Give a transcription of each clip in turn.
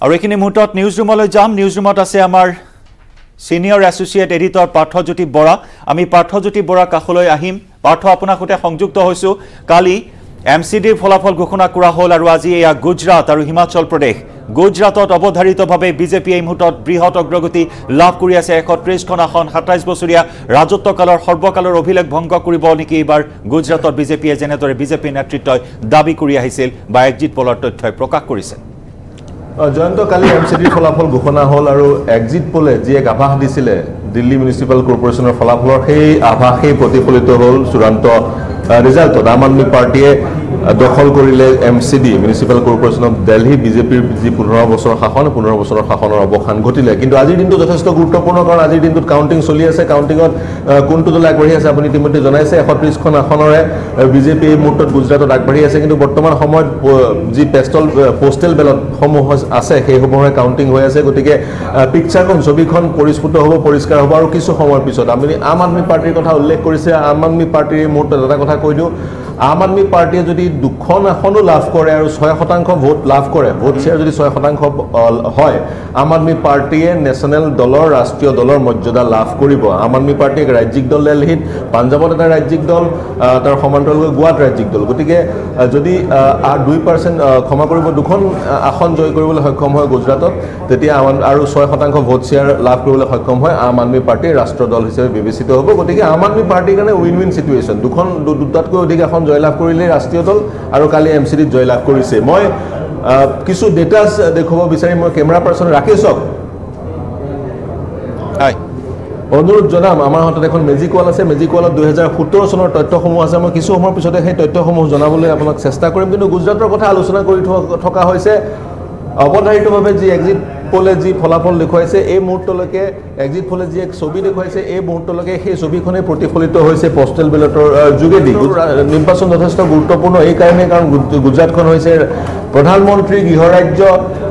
আৰু এইখিনি মুহূৰ্তত নিউজ ৰুমলৈ যাম। নিউজ ৰুমত আছে আমাৰ senior associate editor Parthajyoti Bora. আমি পাৰ্থজ্যোতি বৰাৰ কাষলৈ আহিম। পাৰ্থ আপোনাৰ সৈতে সংযুক্ত হৈছোঁ। কালি এম চি ডিৰ ফলাফল ঘোষণা কৰা হ'ল আৰু আজি এয়া গুজৰাট আৰু হিমাচল প্ৰদেশ। গুজৰাটত অৱধাৰিতভাৱে বিজেপিয়ে এই মুহূৰ্তত বৃহৎ অগ্ৰগতি লাভ কৰি আছে এশ ত্ৰিছখন আসন সাতাইছ বছৰীয়া ৰাজত্বকালৰ সৰ্বকালৰ অভিলেখ ভংগ কৰিব নেকি এইবাৰ গুজৰাটত বিজেপিয়ে যেনেদৰে বিজেপিৰ নেতৃত্বই দাবী কৰি আহিছিল বা এক্সিট পলৰ তথ্যই প্ৰকাশ কৰিছে। জয়ন্ত কালি এম চি ডিৰ ফলাফল ঘোষণা হ'ল আৰু এক্সিট পলে যি এক আভাস দিছিলে দিল্লী মিউনিচিপাল কৰ্পৰেশ্যনৰ ফলাফলৰ সেই আভাসেই প্ৰতিফলিত হ'ল চূড়ান্ত ৰিজাল্টত আম আদমী পাৰ্টীয়ে। দখল কৰিলে M C D municipal corporation of Delhi বিজেপিৰ যি পোন্ধৰ বছৰৰ শাসন পোন্ধৰ বছৰৰ শাসনৰ অৱসান ঘটিলে। কিন্তু আজিৰ দিনটো যথেষ্ট গুৰুত্বপূৰ্ণ কাৰণ আজিৰ দিনটোত কাউণ্টিং চলি আছে। কাউণ্টিঙত কোনটো দলে আগবাঢ়ি আছে আপুনি ইতিমধ্যে জনাইছে। এশ ত্ৰিছখন আসনৰে বিজেপি এই মুহূৰ্তত গুজৰাটত আগবাঢ়ি আছে। কিন্তু বৰ্তমান সময়ত যি পেষ্টল পোষ্টেল বেলটসমূহ আছে সেইসমূহে কাউণ্টিং হৈ আছে। গতিকে পিকচাৰখন ছবিখন পৰিস্ফুট হ'ব পৰিষ্কাৰ হ'ব আৰু কিছু সময়ৰ পিছত। আপুনি আম আদমী পাৰ্টীৰ কথা উল্লেখ কৰিছে। আম আদমী পাৰ্টীৰ এই মুহূৰ্তত এটা কথা কৈ দিওঁ। আম আদমী পাৰ্টীয়ে যদি দুখন আসনো লাভ কৰে আৰু ছয় শতাংশ ভোট লাভ কৰে ভোট শ্বেয়াৰ যদি ছয় শতাংশ হয় আম আদমী পাৰ্টীয়ে নেশ্যনেল দলৰ ৰাষ্ট্ৰীয় দলৰ মৰ্যাদা লাভ কৰিব। আম আদমী পাৰ্টী এক ৰাজ্যিক দল দেলহিত পাঞ্জাৱত এটা ৰাজ্যিক দল তাৰ সমান্তৰালকৈ গোৱাত ৰাজ্যিক দল। গতিকে যদি দুই পাৰ্চেণ্ট ক্ষমা কৰিব দুখন আসন জয় কৰিবলৈ সক্ষম হয় গুজৰাটত তেতিয়া আৰু ছয় শতাংশ ভোট শ্বেয়াৰ লাভ কৰিবলৈ সক্ষম হয় আম আদমী পাৰ্টীৰ ৰাষ্ট্ৰ দল হিচাপে বিবেচিত হ'ব। গতিকে আম আদমী পাৰ্টীৰ কাৰণে উইন উইন চিটুৱেশ্যন দুখন দুটাতকৈ অধিক আসন জয়লাভ কৰিলে ৰাষ্ট্ৰীয় দল আৰু কালি এম চি ডিত জয়লাভ কৰিছে। মই কিছু ডেটাছ দেখুৱাব বিচাৰিম মই কেমেৰা পাৰ্চন ৰাকেশক অনুৰোধ জনাম আমাৰ হাতত এখন মেজিক ৱাল আছে মেজিক ৱালত দুহেজাৰ সোতৰ চনৰ তথ্যসমূহ আছে মই কিছু সময়ৰ পিছতে সেই তথ্যসমূহ জনাবলৈ আপোনাক চেষ্টা কৰিম। কিন্তু গুজৰাটৰ কথা আলোচনা কৰি থকা হৈছে অৱধাৰিতভাৱে যি এক্সিট পলে যি ফলাফল দেখুৱাইছে এই মুহূৰ্তলৈকে এক্সিট পলে যি এক ছবি দেখুৱাইছে এই মুহূৰ্তলৈকে সেই ছবিখনেই প্ৰতিফলিত হৈছে পষ্টেল বেলটৰ যোগেদি। নিৰ্বাচন যথেষ্ট গুৰুত্বপূৰ্ণ এইকাৰণে কাৰণ গুজৰাটখন হৈছে প্ৰধানমন্ত্ৰী গৃহৰাজ্য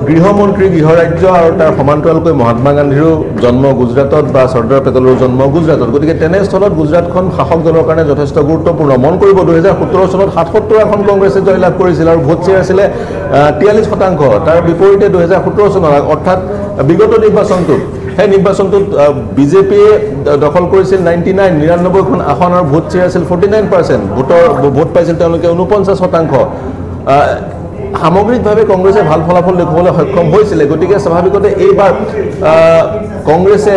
গৃহমন্ত্ৰী গৃহৰাজ্য আৰু তাৰ সমান্তৰালকৈ মহাত্মা গান্ধীৰো জন্ম গুজৰাটত বা চৰ্দাৰ পেটেলৰো জন্ম গুজৰাটত। গতিকে তেনেস্থলত গুজৰাটখন শাসক দলৰ কাৰণে যথেষ্ট গুৰুত্বপূৰ্ণ। মন কৰিব দুহেজাৰ সোতৰ চনত সাতসত্তৰ এখন কংগ্ৰেছে জয়লাভ কৰিছিল আৰু ভোট শ্বেয়াৰ আছিলে তিয়াল্লিছ শতাংশ। তাৰ বিপৰীতে দুহেজাৰ সোতৰ চনত অৰ্থাৎ বিগত নিৰ্বাচনটোত সেই নিৰ্বাচনটোত বিজেপিয়ে দখল কৰিছিল নাইণ্টি নাইন নিৰান্নব্বৈখন আসন আৰু ভোট শ্বেয়াৰ আছিল ফৰ্টি নাইন পাৰ্চেণ্ট ভোটৰ ভোট পাইছিল তেওঁলোকে ঊনপঞ্চাছ শতাংশ। সামগ্ৰিকভাৱে কংগ্ৰেছে ভাল ফলাফল দেখুৱাবলৈ সক্ষম হৈছিলে। গতিকে স্বাভাৱিকতে এইবাৰ কংগ্ৰেছে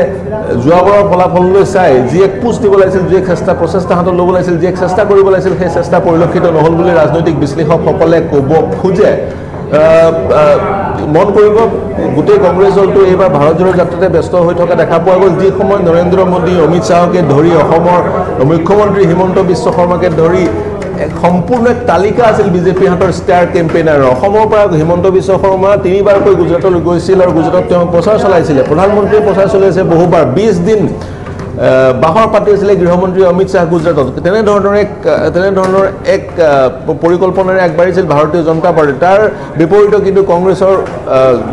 যোৱাবাৰৰ ফলাফললৈ চাই যি এক পোচ দিব লাগিছিল যি এক চেষ্টা প্ৰচেষ্টা হাতত ল'ব লাগিছিল যি এক চেষ্টা কৰিব লাগিছিল সেই চেষ্টা পৰিলক্ষিত নহ'ল বুলি ৰাজনৈতিক বিশ্লেষকসকলে ক'ব খোজে। মন কৰিব গোটেই কংগ্ৰেছ দলটো এইবাৰ ভাৰতজোৰৰ যাত্ৰাতে ব্যস্ত হৈ থকা দেখা পোৱা গ'ল। যি সময়ত নৰেন্দ্ৰ মোদী অমিত শ্বাহকে ধৰি অসমৰ মুখ্যমন্ত্ৰী হিমন্ত বিশ্ব শৰ্মাকে ধৰি এক সম্পূৰ্ণ এক তালিকা আছিল বিজেপিৰ হাতৰ ষ্টাৰ কেম্পেইনাৰৰ। অসমৰ পৰা হিমন্ত বিশ্ব শৰ্মা তিনিবাৰকৈ গুজৰাটলৈ গৈছিল আৰু গুজৰাটত তেওঁ প্ৰচাৰ চলাইছিলে। প্ৰধানমন্ত্ৰীয়ে প্ৰচাৰ চলাইছে বহুবাৰ। বিছ দিন বাহৰ পাতিছিলে গৃহমন্ত্ৰী অমিত শ্বাহ গুজৰাটত। তেনেধৰণৰ এক তেনেধৰণৰ এক পৰিকল্পনাৰে আগবাঢ়িছিল ভাৰতীয় জনতা পাৰ্টী। তাৰ বিপৰীতে কিন্তু কংগ্ৰেছৰ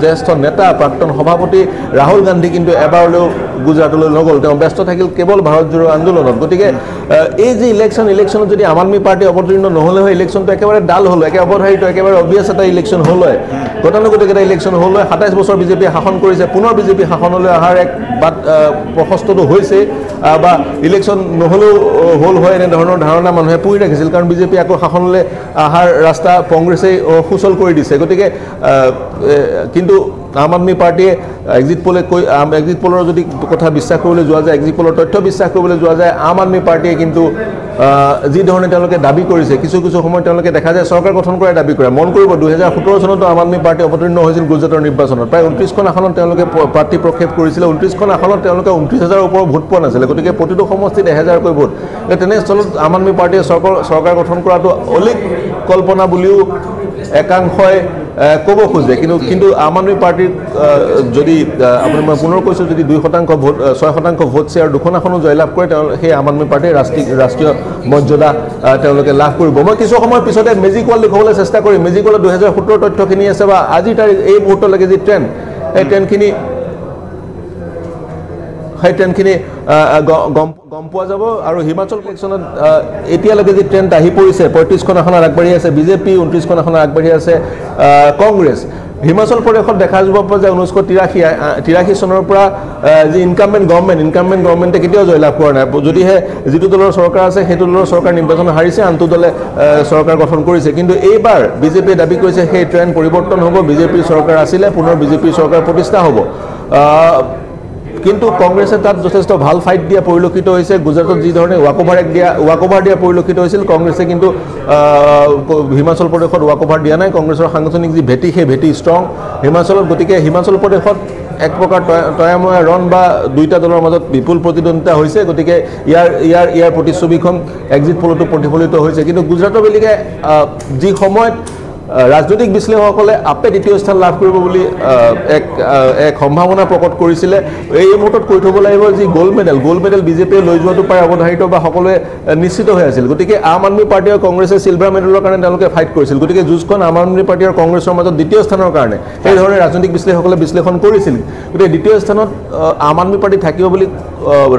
জ্যেষ্ঠ নেতা প্ৰাক্তন সভাপতি ৰাহুল গান্ধী কিন্তু এবাৰলৈও গুজৰাটলৈ নগ'ল। তেওঁ ব্যস্ত থাকিল কেৱল ভাৰত জোৰো আন্দোলনত। গতিকে এই যে ইলেকশ্যন ইলেকশ্যনত যদি আম আদমী পাৰ্টী অৱতীৰ্ণ নহ'লে হয় ইলেকশ্যনটো একেবাৰে ডাল হ'ল একে অৱধাৰিত একেবাৰে অভিয়াছ এটা ইলেকশ্যন হ'ল হয় গতানুগতিক এটা ইলেকশ্যন হ'ল হয় সাতাইছ বছৰ বিজেপিয়ে শাসন কৰিছে। পুনৰ বিজেপি শাসনলৈ অহাৰ এক বাট প্ৰশস্তটো হৈছে। বা ইলেকশ্যন নহ'লেও হ'ল হয় এনেধৰণৰ ধাৰণা মানুহে পুৰি ৰাখিছিল। কাৰণ বিজেপি আকৌ শাসনলৈ অহাৰ ৰাস্তা কংগ্ৰেছেই সুচল কৰি দিছে। গতিকে কিন্তু আম আদমী পাৰ্টীয়ে এক্সিট পলে কৈ এক্সিট পলৰ যদি কথা বিশ্বাস কৰিবলৈ যোৱা যায় এক্সিট পলৰ তথ্য বিশ্বাস কৰিবলৈ যোৱা যায় আম আদমী পাৰ্টীয়ে কিন্তু যি ধৰণে তেওঁলোকে দাবী কৰিছে কিছু কিছু সময়ত তেওঁলোকে দেখা যায় চৰকাৰ গঠন কৰাৰ দাবী কৰে। মন কৰিব দুহেজাৰ সোতৰ চনতো আম আদমী পাৰ্টী অৱতীৰ্ণ হৈছিল গুজৰাটৰ নিৰ্বাচনত। প্ৰায় ঊনত্ৰিছখন আসনত তেওঁলোকে প্ৰাৰ্থী প্ৰক্ষেপ কৰিছিলে। ঊনত্ৰিছখন আসনত তেওঁলোকে ঊনত্ৰিছ হাজাৰৰ ওপৰত ভোট পোৱা নাছিলে। গতিকে প্ৰতিটো সমষ্টিত এহেজাৰকৈ ভোট। তেনেস্থলত আম আদমী পাৰ্টীয়ে চৰকাৰ চৰকাৰ গঠন কৰাটো অলিক কল্পনা বুলিও একাংশই ক'ব খোজে কিন্তু কিন্তু আম আদমী পাৰ্টীৰ যদি আপুনি মই পুনৰ কৈছোঁ যদি দুই শতাংশ ভোট ছয় শতাংশ ভোট শ্বেয়াৰ দুখন আসনো জয়লাভ কৰে তেওঁ সেই আম আদমী পাৰ্টীৰ ৰাষ্ট্ৰীয় ৰাষ্ট্ৰীয় মৰ্যাদা তেওঁলোকে লাভ কৰিব। মই কিছু সময়ৰ পিছতে মেজিক ৱাল দেখুৱাবলৈ চেষ্টা কৰিম। মেজিক ৱালত দুহেজাৰ সোতৰ তথ্যখিনি আছে বা আজিৰ তাৰিখ এই মুহূৰ্তলৈকে যি ট্ৰেণ্ড সেই ট্ৰেণ্ডখিনি সেই ট্ৰেণ্ডখিনি গম গম পোৱা যাব আৰু হিমাচল ইলেকশ্যনত এতিয়ালৈকে যি ট্ৰেণ্ড আহি পৰিছে পঁয়ত্ৰিছখন আসনত আগবাঢ়ি আছে বিজেপি ঊনত্ৰিছখন আসনত আগবাঢ়ি আছে কংগ্ৰেছ। হিমাচল প্ৰদেশত দেখা যাব পৰা যে ঊনৈছশ তিৰাশী তিৰাশী চনৰ পৰা যি ইনকামমেণ্ট গভৰ্ণমেণ্ট ইনকামমেণ্ট গভৰ্ণমেণ্টে কেতিয়াও জয়লাভ কৰা নাই। যদিহে যিটো দলৰ চৰকাৰ আছে সেইটো দলৰ চৰকাৰ নিৰ্বাচন হাৰিছে আনটো দলে চৰকাৰ গঠন কৰিছে। কিন্তু এইবাৰ বিজেপিয়ে দাবী কৰিছে সেই ট্ৰেণ্ড পৰিৱৰ্তন হ'ব বিজেপিৰ চৰকাৰ আছিলে পুনৰ বিজেপিৰ চৰকাৰ প্ৰতিষ্ঠা হ'ব। কিন্তু কংগ্ৰেছে তাত যথেষ্ট ভাল ফাইট দিয়া পৰিলক্ষিত হৈছে। গুজৰাটত যিধৰণে ৱাকঅভাৰ এক দিয়া ৱাকঅভাৰ দিয়া পৰিলক্ষিত হৈছিল কংগ্ৰেছে কিন্তু হিমাচল প্ৰদেশত ৱাকঅভাৰ দিয়া নাই। কংগ্ৰেছৰ সাংগঠনিক যি ভেটি সেই ভেটি ষ্ট্ৰং হিমাচলত গতিকে হিমাচল প্ৰদেশত এক প্ৰকাৰ তয়া- তয়াময়া ৰণ বা দুইটা দলৰ মাজত বিপুল প্ৰতিদ্বন্দ্বিতা হৈছে। গতিকে ইয়াৰ ইয়াৰ ইয়াৰ প্ৰতিচ্ছবিখন এক্সিট পলতো প্ৰতিফলিত হৈছে। কিন্তু গুজৰাটৰ বেলিকে যি সময়ত ৰাজনৈতিক বিশ্লেষকসকলে আপে দ্বিতীয় স্থান লাভ কৰিব বুলি এক এক সম্ভাৱনা প্ৰকট কৰিছিলে। এই মুহূৰ্তত কৈ থ'ব লাগিব যি গ'ল্ড মেডেল গ'ল্ড মেডেল বিজেপিয়ে লৈ যোৱাটো প্ৰায় অৱধাৰিত বা সকলোৱে নিশ্চিত হৈ আছিল। গতিকে আম আদমী পাৰ্টী আৰু কংগ্ৰেছে চিলভাৰ মেডেলৰ কাৰণে তেওঁলোকে ফাইট কৰিছিল। গতিকে যুঁজখন আম আদমী পাৰ্টী আৰু কংগ্ৰেছৰ মাজত দ্বিতীয় স্থানৰ কাৰণে সেইধৰণে ৰাজনৈতিক বিশ্লেষকসকলে বিশ্লেষণ কৰিছিল। গতিকে দ্বিতীয় স্থানত আম আদমী পাৰ্টী থাকিব বুলি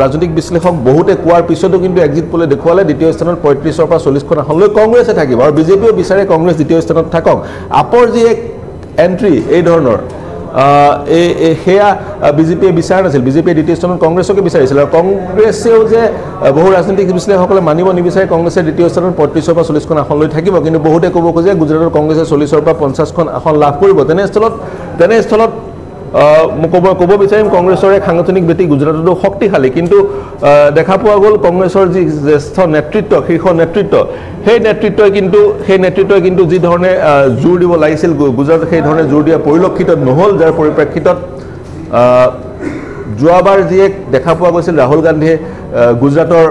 ৰাজনৈতিক বিশ্লেষক বহুতে কোৱাৰ পিছতো কিন্তু এক্সিট পোলে দেখুৱালে দ্বিতীয় স্থানত পঁয়ত্ৰিছৰ পৰা চল্লিছখন আসনলৈ কংগ্ৰেছে থাকিব। আৰু বিজেপিয়েও বিচাৰে কংগ্ৰেছ দ্বিতীয় স্থানত থাকক। আপৰ যি এক এণ্ট্ৰি এই ধৰণৰ এই সেয়া বিজেপিয়ে বিচৰা নাছিল। বিজেপিয়ে দ্বিতীয় স্থানত কংগ্ৰেছকে বিচাৰিছিল। আৰু কংগ্ৰেছেও যে বহু ৰাজনৈতিক বিশ্লেষকসকলে মানিব নিবিচাৰে কংগ্ৰেছে দ্বিতীয় স্থানত পঁয়ত্ৰিছৰ পৰা চল্লিছখন আসন লৈ থাকিব। কিন্তু বহুতে ক'ব খোজে গুজৰাটত কংগ্ৰেছে চল্লিছৰ পৰা পঞ্চাছখন আসন লাভ কৰিব। তেনেস্থলত তেনেস্থলত ক'ব ক'ব বিচাৰিম কংগ্ৰেছৰ এক সাংগঠনিক ভেটি গুজৰাটতো শক্তিশালী কিন্তু দেখা পোৱা গ'ল কংগ্ৰেছৰ যি জ্যেষ্ঠ নেতৃত্ব শীৰ্ষ নেতৃত্ব সেই নেতৃত্বই কিন্তু সেই নেতৃত্বই কিন্তু যি ধৰণে আহ, জোৰ দিব লাগিছিল গুজৰাটত সেই ধৰণে জোৰ দিয়া পৰিলক্ষিত নহ'ল যাৰ পৰিপ্ৰেক্ষিতত যোৱাবাৰ যি এক দেখা পোৱা গৈছিল ৰাহুল গান্ধীয়ে গুজৰাটৰ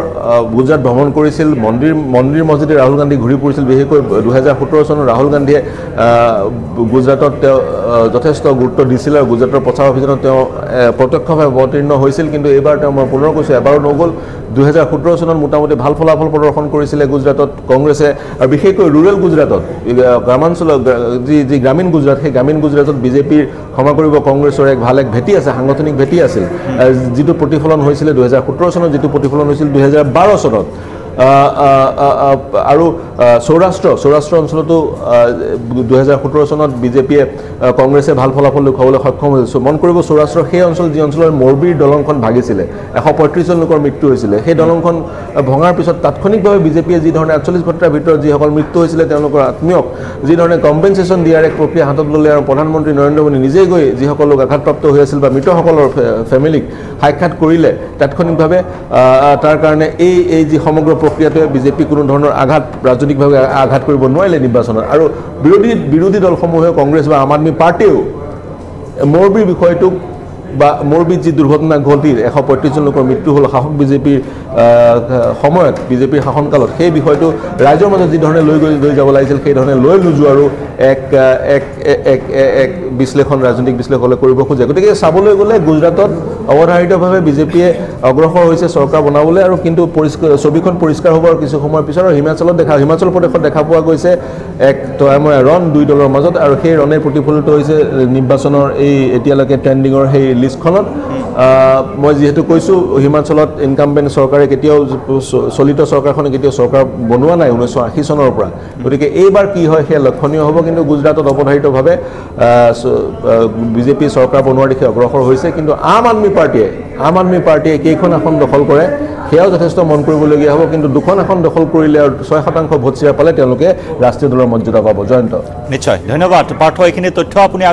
গুজৰাট ভ্ৰমণ কৰিছিল মন্দিৰ মন্দিৰ মছজিদে ৰাহুল গান্ধী ঘূৰি ফুৰিছিল বিশেষকৈ দুহেজাৰ সোতৰ চনত ৰাহুল গান্ধীয়ে গুজৰাটত তেওঁ যথেষ্ট গুৰুত্ব দিছিল আৰু গুজৰাটৰ প্ৰচাৰ অভিযানত তেওঁ প্ৰত্যক্ষভাৱে অৱতীৰ্ণ হৈছিল। কিন্তু এইবাৰ তেওঁ মই পুনৰ কৈছোঁ এবাৰো নগ'ল। দুহেজাৰ সোতৰ চনত মোটামুটি ভাল ফলাফল প্ৰদৰ্শন কৰিছিলে গুজৰাটত কংগ্ৰেছে। আৰু বিশেষকৈ ৰুৰেল গুজৰাটত গ্ৰামাঞ্চলৰ গ্ৰা- যি যি গ্ৰামীণ গুজৰাট সেই গ্ৰামীণ গুজৰাটত বিজেপিৰ ক্ষমা কৰিব কংগ্ৰেছৰ এক ভাল এক ভেটি আছে সাংগঠনিক ভেটি আছিল। যিটো প্ৰতিফলন হৈছিলে দুহেজাৰ সোতৰ চনত যিটো প্ৰতিফলন হৈছিল দুহেজাৰ বাৰ চনত। আৰু সৌৰাষ্ট্ৰ সৌৰাষ্ট্ৰ অঞ্চলতো সোতৰ চনত বিজেপিয়ে কংগ্ৰেছে ভাল ফলাফল দেখুৱাবলৈ সক্ষম হৈছিল। মন কৰিব সৌৰাষ্ট্ৰৰ সেই অঞ্চল যি অঞ্চলৰ মৰবীৰ দলংখন ভাগিছিলে এশ পঁয়ত্ৰিছজন লোকৰ মৃত্যু হৈছিলে সেই দলংখন ভঙাৰ পিছত তাৎক্ষণিকভাৱে বিজেপিয়ে যি আঠচল্লিছ ঘণ্টাৰ ভিতৰত যিসকল মৃত্যু হৈছিলে তেওঁলোকৰ আত্মীয়ক যি কম্পেনচেশ্যন দিয়াৰ এক প্ৰক্ৰিয়া হাতত ল'লে আৰু প্ৰধানমন্ত্ৰী নৰেন্দ্ৰ মোদী নিজেই গৈ যিসকল লোক আঘাতপ্ৰাপ্ত হৈ আছিল বা মৃতসকলৰ ফে- ফেমিলিক সাক্ষাৎ কৰিলে তাৎক্ষণিকভাৱে তাৰ কাৰণে এই এই যি সমগ্ৰ প্ৰক্ৰিয়াটোৱে বিজেপি কোনো ধৰণৰ আঘাত ৰাজনৈতিকভাৱে আঘাত কৰিব নোৱাৰিলে নিৰ্বাচনত। আৰু বিৰোধী বিৰোধী দলসমূহেও কংগ্ৰেছ বা আম আদমী পাৰ্টীয়েও মৰবীৰ বিষয়টোক বা মৰবীত যি দুৰ্ঘটনা ঘটিল এশ পঁয়ত্ৰিছজন লোকৰ মৃত্যু হ'ল শাসক বিজেপিৰ সময়ত বিজেপিৰ শাসনকালত সেই বিষয়টো ৰাইজৰ মাজত যি ধৰণে লৈ গৈ লৈ যাব লাগিছিল সেই ধৰণে লৈ নোযোৱাৰো এক এক এক- বিশ্লেষণ ৰাজনৈতিক বিশ্লেষকসকলে কৰিব খোজে। গতিকে চাবলৈ গ'লে গুজৰাটত অৱধাৰিতভাৱে বিজেপিয়ে অগ্ৰসৰ হৈছে চৰকাৰ বনাবলৈ আৰু কিন্তু পৰিষ্কাৰ ছবিখন পৰিষ্কাৰ হ'ব আৰু কিছু সময়ৰ পিছত আৰু হিমাচলত দেখা হিমাচল প্ৰদেশত দেখা পোৱা গৈছে এক তয়াময়া ৰণ দুই দলৰ মাজত আৰু সেই ৰণে প্ৰতিফলিত হৈছে নিৰ্বাচনৰ এই এতিয়ালৈকে ট্ৰেণ্ডিঙৰ সেই লিষ্টখনত মই যিহেতু কৈছোঁ হিমাচলত ইনকামবেণ্ট চৰকাৰে কেতিয়াও চলিত চৰকাৰখনে কেতিয়াও চৰকাৰ বনোৱা নাই ঊনৈছশ আশী চনৰ পৰা। গতিকে এইবাৰ কি হয় সেয়া লক্ষণীয় হ'ব কিন্তু গুজৰাটত অৱধাৰিতভাৱে বিজেপি চৰকাৰ বনোৱাৰ দিশে অগ্ৰসৰ হৈছে। কিন্তু আম আদমী পাৰ্টীয়ে আম আদমী পাৰ্টীয়ে কেইখন আসন দখল কৰে সেয়াও যথেষ্ট মন কৰিবলগীয়া হ'ব। কিন্তু দুখন আসন দখল কৰিলে আৰু ছয় শতাংশ ভোট চিৰা পালে তেওঁলোকে ৰাষ্ট্ৰীয় দলৰ মৰ্যাদা পাব। জয়ন্ত। নিশ্চয়। ধন্যবাদ। পাৰ্থ এইখিনি তথ্য আপুনি